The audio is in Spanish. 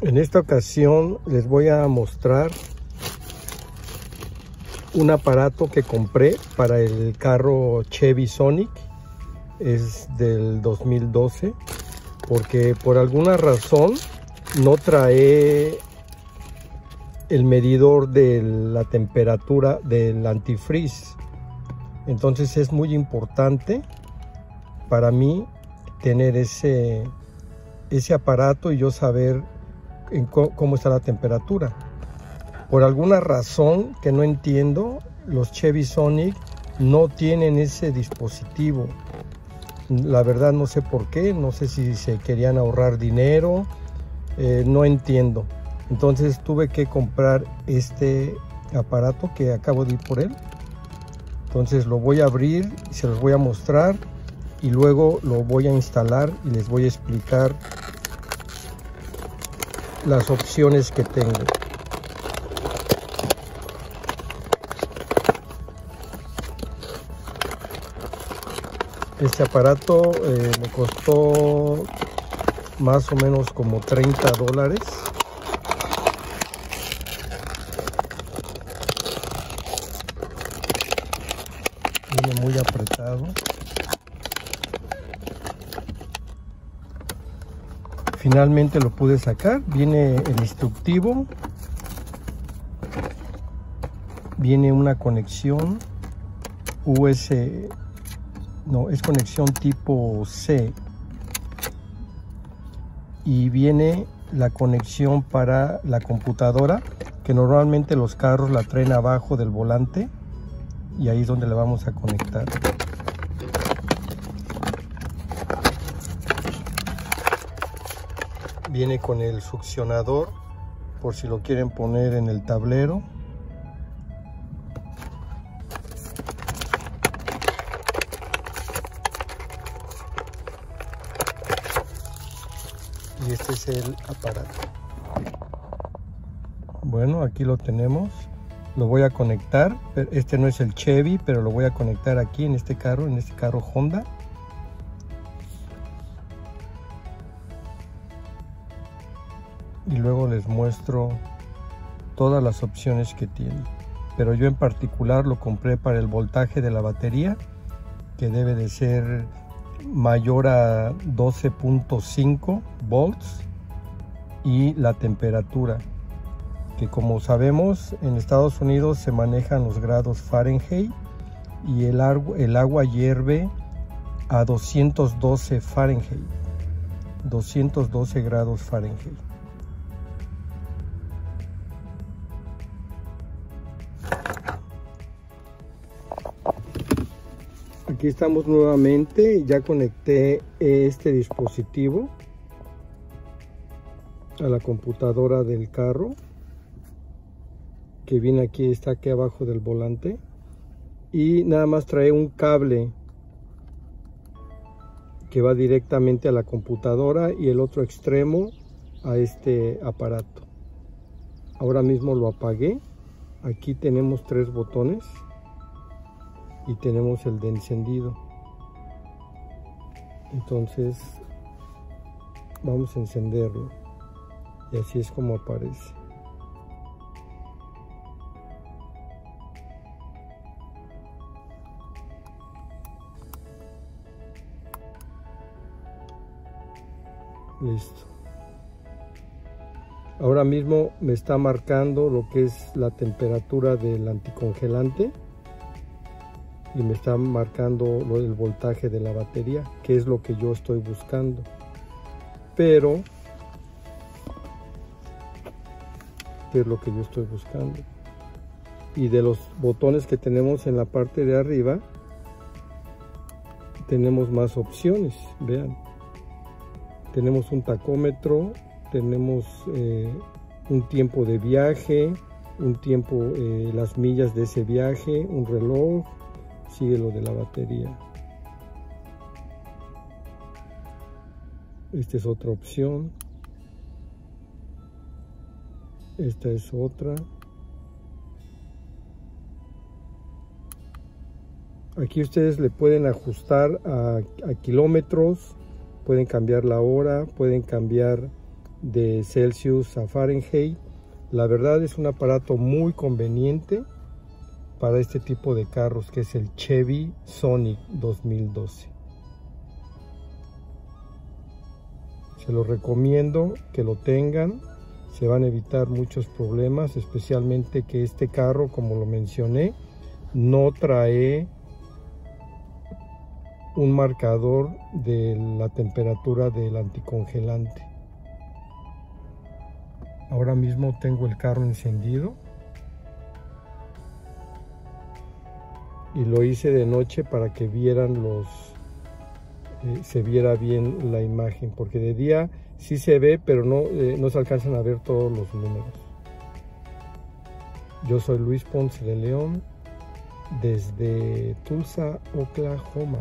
En esta ocasión les voy a mostrar un aparato que compré para el carro Chevy Sonic. Es del 2012 porque por alguna razón no trae el medidor de la temperatura del antifreeze. Entonces es muy importante para mí tener ese, ese aparato y yo saber cómo está la temperatura. Por alguna razón que no entiendo, los Chevy Sonic no tienen ese dispositivo. La verdad no sé por qué, no sé si se querían ahorrar dinero, eh, no entiendo. Entonces tuve que comprar este aparato que acabo de ir por él. Entonces lo voy a abrir se los voy a mostrar y luego lo voy a instalar y les voy a explicar las opciones que tengo. Este aparato eh, me costó más o menos como 30 dólares. Viene muy apretado. Finalmente lo pude sacar. Viene el instructivo. Viene una conexión US no, es conexión tipo C. Y viene la conexión para la computadora, que normalmente los carros la traen abajo del volante. Y ahí es donde la vamos a conectar. Viene con el succionador, por si lo quieren poner en el tablero. y este es el aparato. Bueno aquí lo tenemos. Lo voy a conectar este no es el Chevy pero lo voy a conectar aquí en este carro en este carro Honda y luego les muestro todas las opciones que tiene. Pero yo en particular lo compré para el voltaje de la batería que debe de ser mayor a 12.5 volts y la temperatura que como sabemos en Estados Unidos se manejan los grados Fahrenheit y el, el agua hierve a 212 Fahrenheit 212 grados Fahrenheit aquí estamos nuevamente ya conecté este dispositivo a la computadora del carro que viene aquí está aquí abajo del volante y nada más trae un cable que va directamente a la computadora y el otro extremo a este aparato. Ahora mismo lo apagué. Aquí tenemos tres botones y tenemos el de encendido. Entonces vamos a encenderlo. Y así es como aparece. Listo. Ahora mismo me está marcando lo que es la temperatura del anticongelante y me está marcando el voltaje de la batería, que es lo que yo estoy buscando. Pero, ¿qué es lo que yo estoy buscando? Y de los botones que tenemos en la parte de arriba, tenemos más opciones, vean. Tenemos un tacómetro, tenemos eh, un tiempo de viaje, un tiempo, eh, las millas de ese viaje, un reloj, sigue lo de la batería. Esta es otra opción. Esta es otra. Aquí ustedes le pueden ajustar a, kilómetros, pueden cambiar la hora, pueden cambiar de Celsius a Fahrenheit. La verdad es un aparato muy conveniente para este tipo de carros que es el Chevy Sonic 2012. Se lo recomiendo que lo tengan, se van a evitar muchos problemas, especialmente que este carro, como lo mencioné, no trae un marcador de la temperatura del anticongelante. Ahora mismo tengo el carro encendido y lo hice de noche para que vieran los eh, se viera bien la imagen porque de día sí se ve pero no, eh, no se alcanzan a ver todos los números. Yo soy Luis Ponce de León desde Tulsa, Oklahoma